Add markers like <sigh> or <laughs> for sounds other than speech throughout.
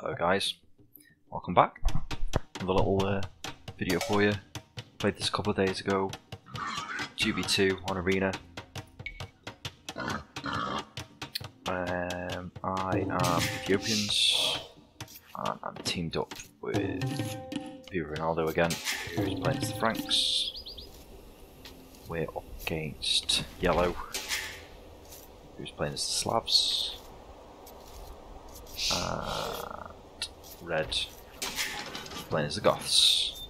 Hello guys, welcome back. Another little uh, video for you. Played this a couple of days ago. 2v2 on Arena. Um, I am Ethiopians and I'm teamed up with Viva Ronaldo again, who's playing as the Franks. We're up against Yellow, who's playing as the Slavs. And Red, playing as the Goths.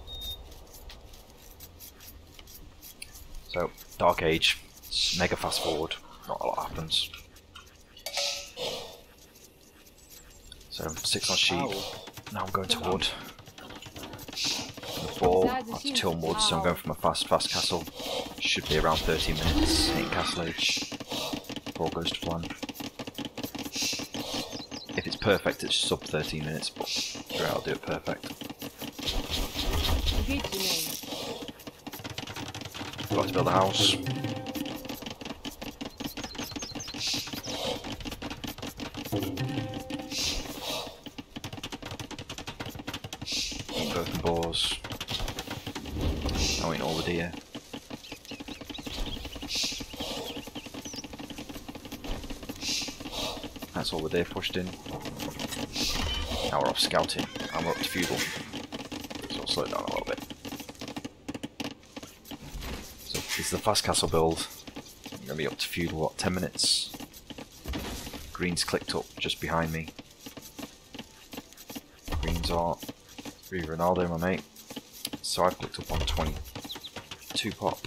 So, Dark Age, it's mega fast forward, not a lot happens. So, six on sheep, now I'm going to wood. The ball, that's two on wood, so I'm going from a fast, fast castle. Should be around 30 minutes in Castle Age. If all goes to plan. Perfect, it's sub 13 minutes, but sure, I'll do it perfect. Got to build a house. Broken boars. Oh, ain't all the deer. That's all the deer pushed in. Now we're off scouting, and we're up to feudal. So I'll slow down a little bit. So this is the fast castle build. I'm gonna be up to feudal, what, 10 minutes? Green's clicked up just behind me. Greens are Viva Ronaldo, my mate. So I've clicked up on 22 pop.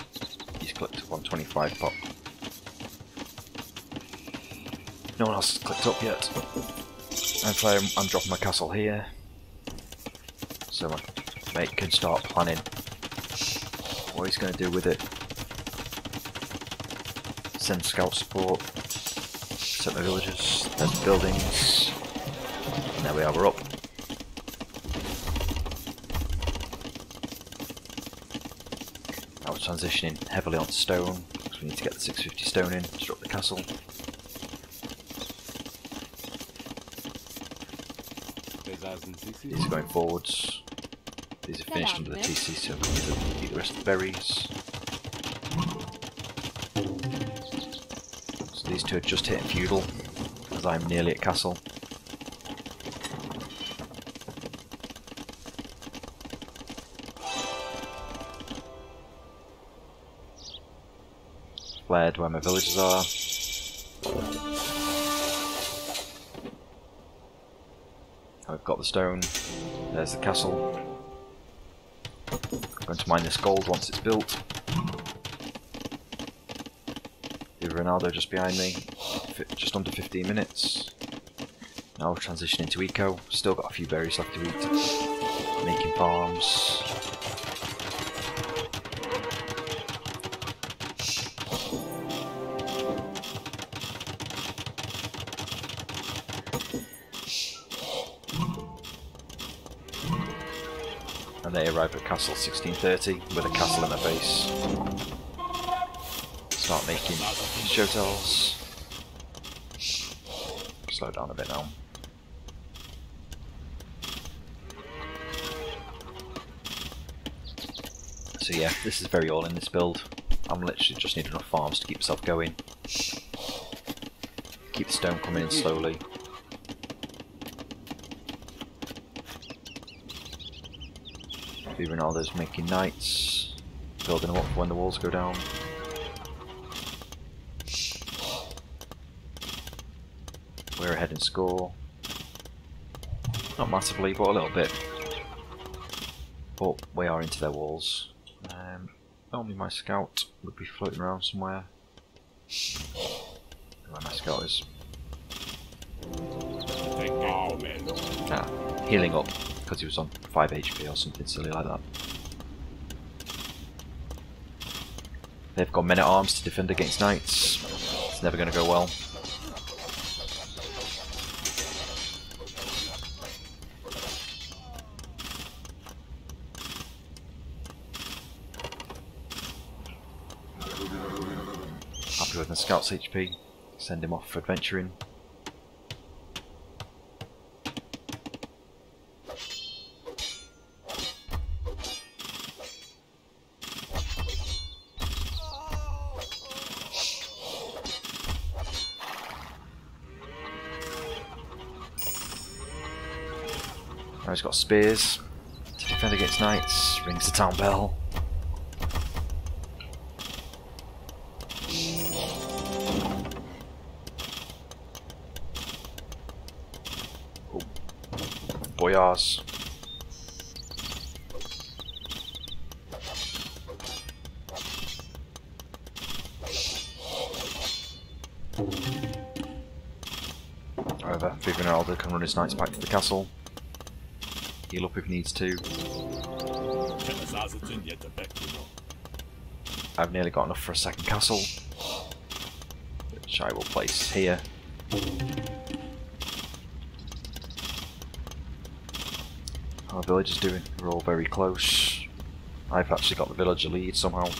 He's clicked up on 25 pop. No one else has clicked up yet. And so I'm, dropping my castle here. So my mate can start planning what he's going to do with it. Send scout support. Set my villagers. Then buildings. And there we are, we're up. Now we're transitioning heavily onto stone, because we need to get the 650 stone in, to drop the castle. These are going forwards. These are finished under the TC, so we to eat the rest of the berries. So these two are just hitting feudal, as I'm nearly at castle. Flared where my villagers are. Got the stone. There's the castle. I'm going to mine this gold once it's built. The Ronaldo just behind me. Just under 15 minutes. Now transitioning to eco. Still got a few berries left to eat. Making farms. And they arrive at castle 1630 with a castle in their base. Start making Shotels. Slow down a bit now. So yeah, this is very all in this build. I'm literally just need enough farms to keep myself going. Keep the stone coming in slowly. Maybe Ronaldo's making knights, building them up when the walls go down. We're ahead in score. Not massively, but a little bit. But we are into their walls. Um, only my scout would be floating around somewhere. Where my scout is. Ah, healing up because he was on 5 HP or something silly like that. They've got men at arms to defend against knights. It's never going to go well. Happy with the scout's HP. Send him off for adventuring. Now he's got spears to defend against knights. Rings the town bell. Oh. Boyars. However, Viva Ronaldo can run his knights back to the castle. Heal up if needs to. I've nearly got enough for a second castle, which I will place here. How are villagers doing? We're all very close. I've actually got the villager lead somehow.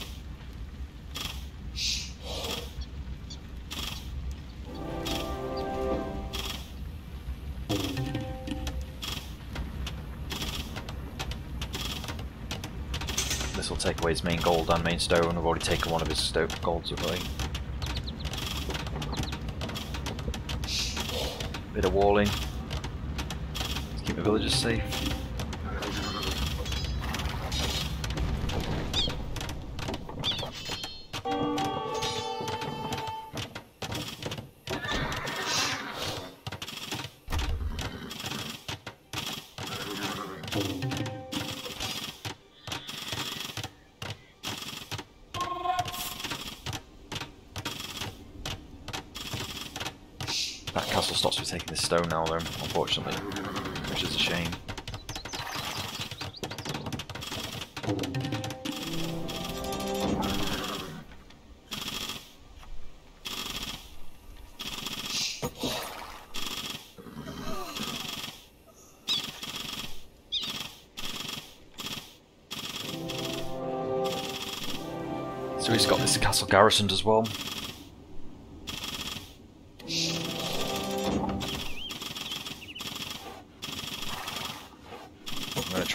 Take away his main gold and main stone. I've already taken one of his stone golds away. Bit of walling. to keep the villagers safe. That castle stops me taking the stone now though, unfortunately. Which is a shame. So he's got this castle garrisoned as well.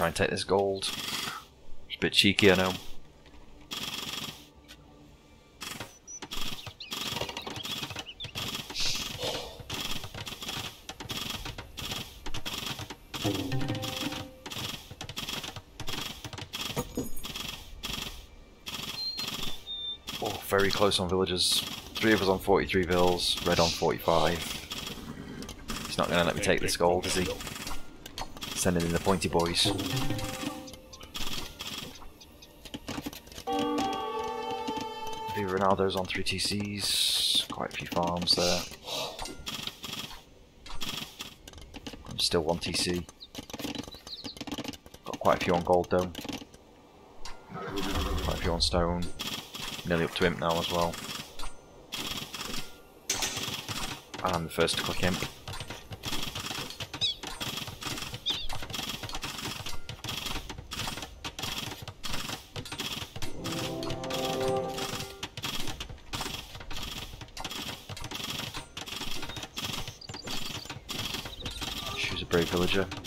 Try and take this gold. It's a bit cheeky, I know. Oh, very close on villagers. Three of us on 43 vills, red on 45. He's not gonna let me take this gold, is he? Sending in the pointy boys. Viva Ronaldo's on 3 TCs, quite a few farms there. I'm still 1 TC. Got quite a few on gold though. Quite a few on stone. Nearly up to imp now as well. And the first to click imp. Villager.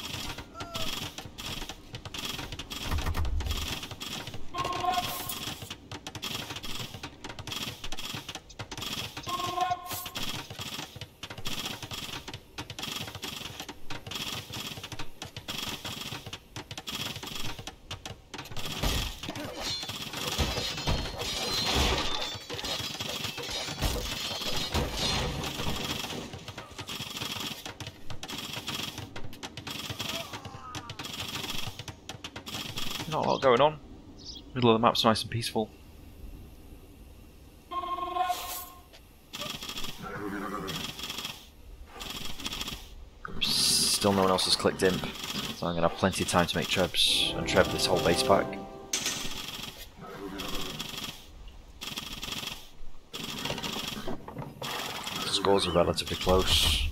Not a lot going on. Middle of the map's nice and peaceful. Still no one else has clicked imp, so I'm going to have plenty of time to make trebs and treb this whole base pack. Scores are relatively close.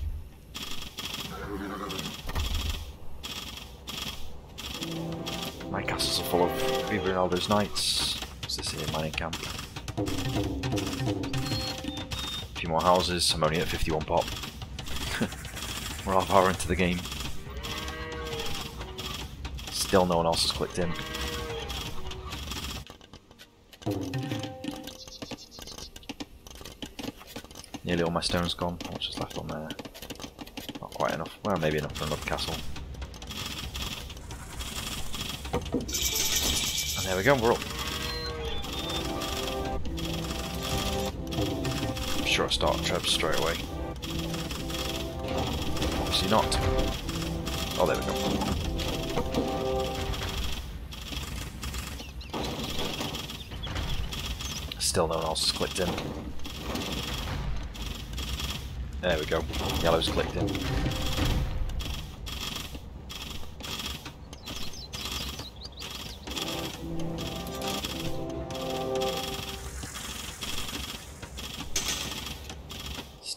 Viva Ronaldo's knights. What's this here? Mining camp. A few more houses. I'm only at 51 pop. <laughs> We're half hour into the game. Still no one else has clicked imp. Nearly all my stone's gone. What's just left on there? Not quite enough. Well, maybe enough for another castle. There we go, we're up. I'm sure I start Trebs straight away. Obviously not. Oh, there we go. Still no one else has clicked imp. There we go. Yellow's clicked imp.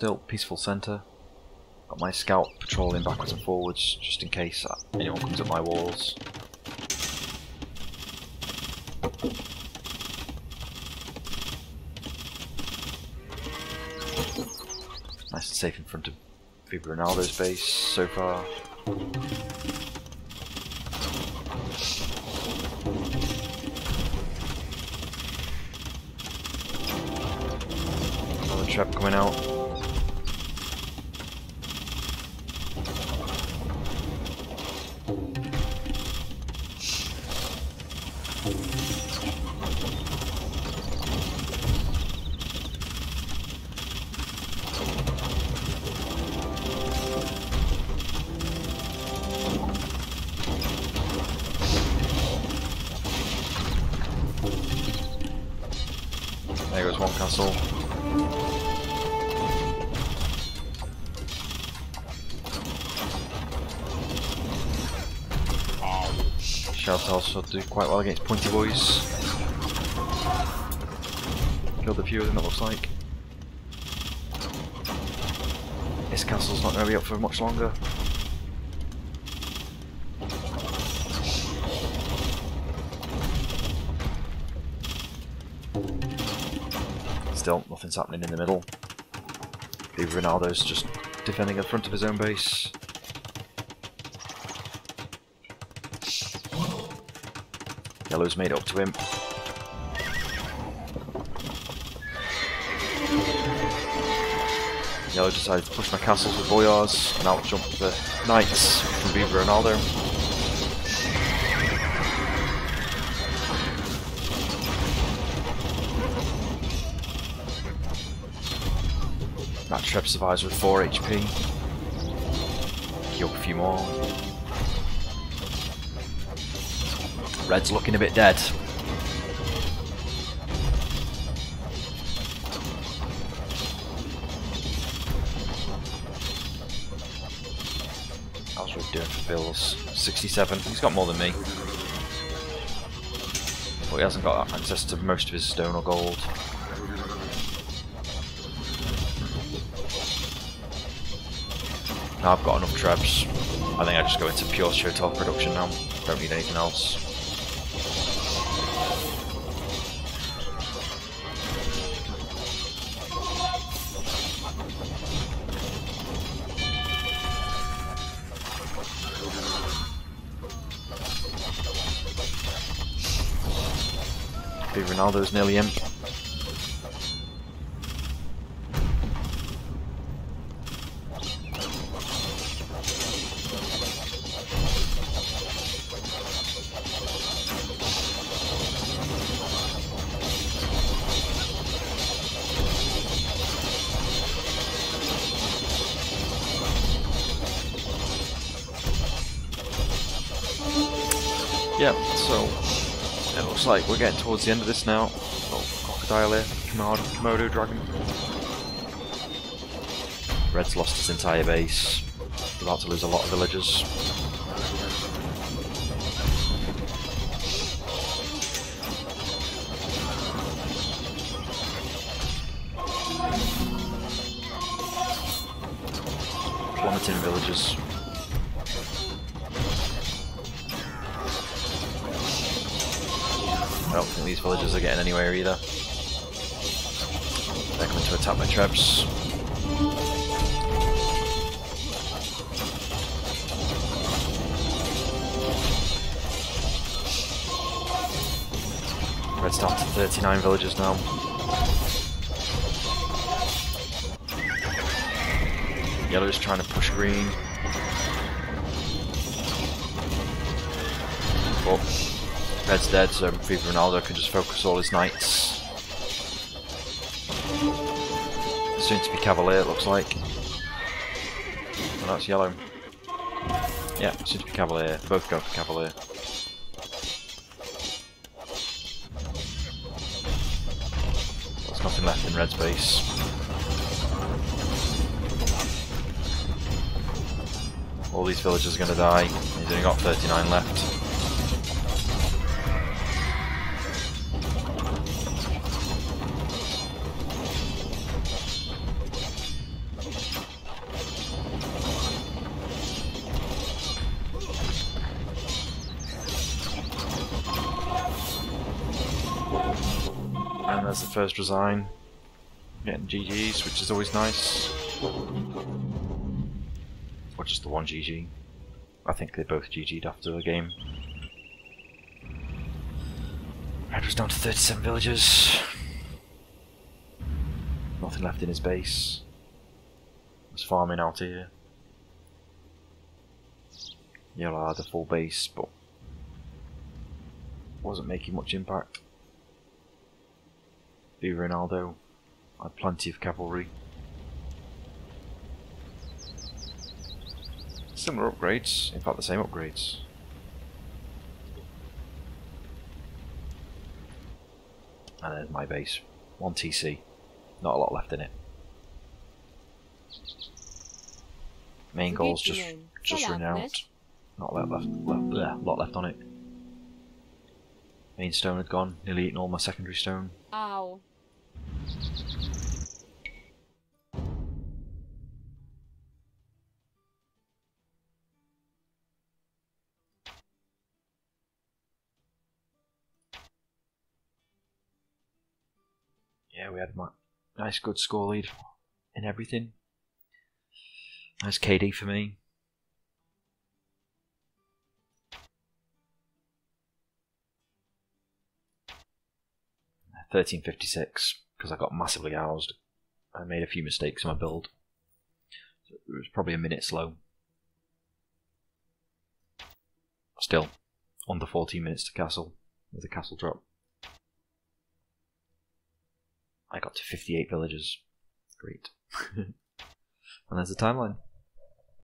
Still peaceful centre. Got my scout patrolling backwards and forwards just in case uh, anyone comes up my walls. Nice and safe in front of Viva Ronaldo's base so far. Another treb coming out. There goes one castle. Shotels also do quite well against pointy boys. Killed a few of them it looks like. This castle's not going to be up for much longer. Still, nothing's happening in the middle. The Ronaldo's just defending in front of his own base. Yellow's made up to him. Yellow decided to push my castles with boyars and out jump the knights from Viva Ronaldo. That Treb survives with 4 HP. Heal a few more. Red's looking a bit dead. How's Red doing for vills? 67. He's got more than me. But he hasn't got access to most of his stone or gold. Now I've got enough trebs. I think I just go into pure Shotel production now. Don't need anything else. Ronaldo's nearly in. Yeah, so it looks like we're getting towards the end of this now. Oh, crocodile here, Komodo, Komodo dragon. Red's lost his entire base. About to lose a lot of villagers. Plummeting villagers. Think these villagers are getting anywhere either. They're coming to attack my trebs. Red's down to 39 villagers now. Yellow's trying to push green. but Red's dead, so Viva Ronaldo can just focus all his knights. Soon to be Cavalier, it looks like. Oh, that's yellow. Yeah, soon to be Cavalier. Both go for Cavalier. There's nothing left in Red's base. All these villagers are going to die. He's only got 39 left. First resign. Getting GG's, which is always nice. Or just the one GG. I think they both GG'd after the game. Red was down to 37 villagers. Nothing left in his base. Was farming out here. Yellow had a full base, but wasn't making much impact. Viva Ronaldo I had plenty of cavalry. Similar upgrades, in fact the same upgrades. And there's my base. 1 TC. Not a lot left in it. Main goal's just just renowned. Not a lot left, left, bleh, lot left on it. Main stone had gone, nearly eaten all my secondary stone. Ow. Had a nice good score lead and everything. Nice KD for me. Thirteen fifty six because I got massively housed. I made a few mistakes in my build. So it was probably a minute slow. Still, under 14 minutes to castle with a castle drop. I got to 58 villages. Great. <laughs> and there's the timeline.